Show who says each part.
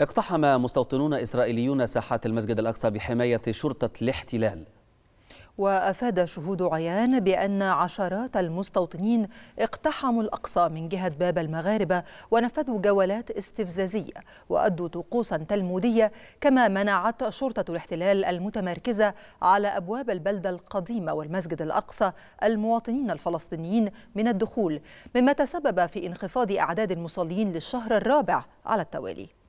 Speaker 1: اقتحم مستوطنون إسرائيليون ساحات المسجد الأقصى بحماية شرطة الاحتلال.
Speaker 2: وأفاد شهود عيان بأن عشرات المستوطنين اقتحموا الأقصى من جهة باب المغاربة ونفذوا جولات استفزازية وأدوا طقوسا تلمودية كما منعت شرطة الاحتلال المتمركزة على أبواب البلدة القديمة والمسجد الأقصى المواطنين الفلسطينيين من الدخول مما تسبب في انخفاض أعداد المصلين للشهر الرابع على التوالي.